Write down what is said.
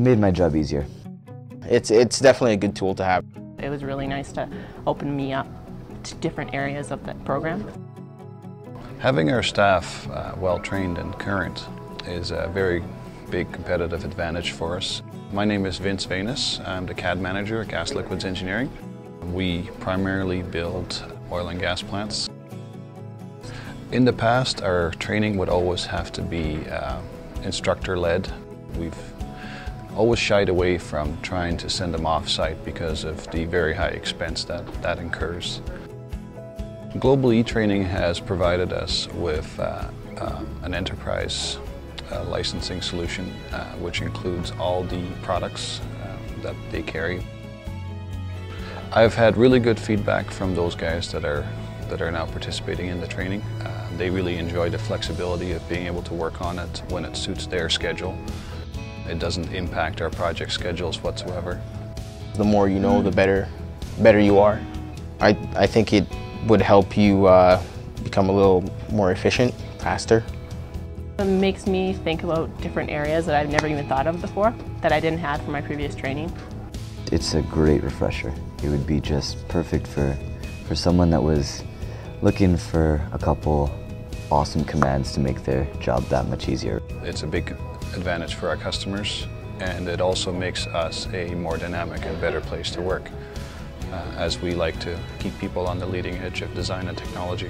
made my job easier. It's, it's definitely a good tool to have. It was really nice to open me up to different areas of the program. Having our staff uh, well trained and current is a very big competitive advantage for us. My name is Vince Venus. I'm the CAD manager at Gas Liquids Engineering. We primarily build oil and gas plants. In the past, our training would always have to be uh, instructor-led. We've always shied away from trying to send them off-site because of the very high expense that that incurs. Global eTraining has provided us with uh, uh, an enterprise uh, licensing solution uh, which includes all the products uh, that they carry. I've had really good feedback from those guys that are that are now participating in the training. Uh, they really enjoy the flexibility of being able to work on it when it suits their schedule. It doesn't impact our project schedules whatsoever. The more you know, the better, better you are. I, I think it would help you uh, become a little more efficient, faster. It makes me think about different areas that I've never even thought of before, that I didn't have from my previous training. It's a great refresher. It would be just perfect for, for someone that was looking for a couple awesome commands to make their job that much easier. It's a big advantage for our customers and it also makes us a more dynamic and better place to work uh, as we like to keep people on the leading edge of design and technology.